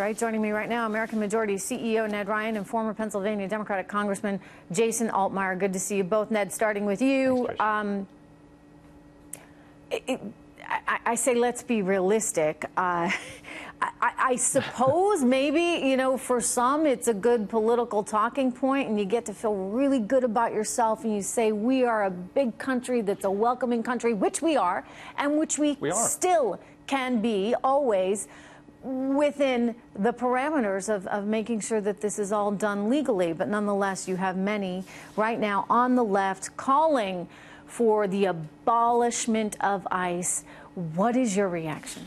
Right, joining me right now, American Majority CEO Ned Ryun and former Pennsylvania Democratic Congressman Jason Altmire. Good to see you both. Ned, starting with you. Thanks, um, it, it, I, I, say let's be realistic. Uh, I, I, suppose maybe, you know, for some it's a good political talking point and you get to feel really good about yourself and you say we are a big country that's a welcoming country, which we are, and which we, we still can be always within the parameters of, of making sure that this is all done legally. But nonetheless, you have many right now on the left calling for the abolishment of ICE. What is your reaction?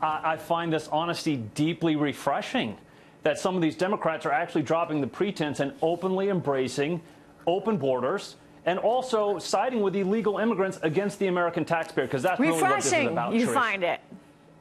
I find this honesty deeply refreshing that some of these Democrats are actually dropping the pretense and openly embracing open borders and also siding with illegal immigrants against the American taxpayer because that's refreshing. really what this is about. You Trish. find it.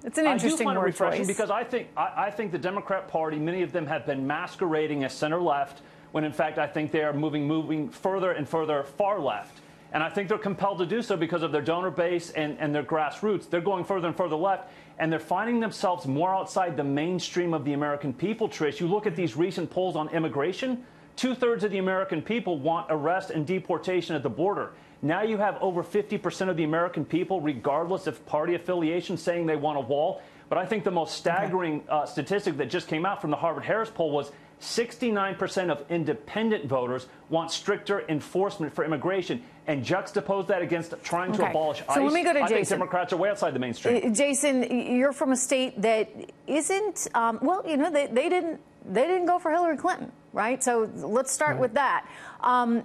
It's an interesting I do find it refreshing choice. because I think I, I think the Democrat Party, many of them have been masquerading as center left, when in fact I think they are moving moving further and further far left. And I think they're compelled to do so because of their donor base and, and their grassroots. They're going further and further left, and they're finding themselves more outside the mainstream of the American people, Trish. You look at these recent polls on immigration, two thirds of the American people want arrest and deportation at the border. Now you have over 50% of the American people, regardless of party affiliation, saying they want a wall. But I think the most staggering okay. uh, statistic that just came out from the Harvard Harris poll was 69% of independent voters want stricter enforcement for immigration. And juxtapose that against trying okay. to abolish so ICE. Let me go to I Jason. think Democrats are way outside the mainstream. Uh, Jason, you're from a state that isn't, um, well, you know, they, they, didn't, they didn't go for Hillary Clinton, right? So let's start right. with that. Um,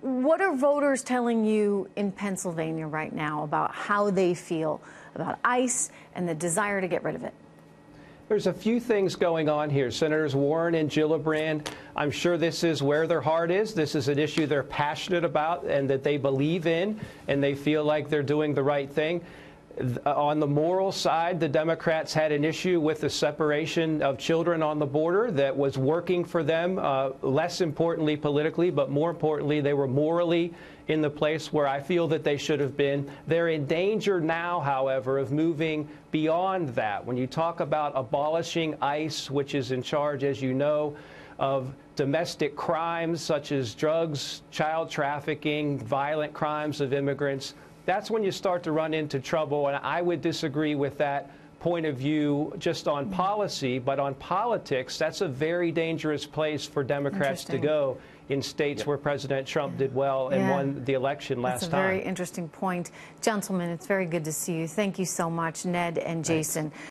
what are voters telling you in Pennsylvania right now about how they feel about ICE and the desire to get rid of it? There's a few things going on here. Senators Warren and Gillibrand, I'm sure this is where their heart is. This is an issue they're passionate about and that they believe in, and they feel like they're doing the right thing. On the moral side, the Democrats had an issue with the separation of children on the border that was working for them, uh, less importantly politically, but more importantly, they were morally in the place where I feel that they should have been. They're in danger now, however, of moving beyond that. When you talk about abolishing ICE, which is in charge, as you know, of domestic crimes such as drugs, child trafficking, violent crimes of immigrants, that's when you start to run into trouble. And I would disagree with that point of view just on mm-hmm. policy, but on politics, that's a very dangerous place for Democrats to go in states yep. where President Trump did well and yeah. won the election last time. That's a very interesting point. Gentlemen, it's very good to see you. Thank you so much, Ned and Jason. Thanks.